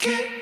Kick.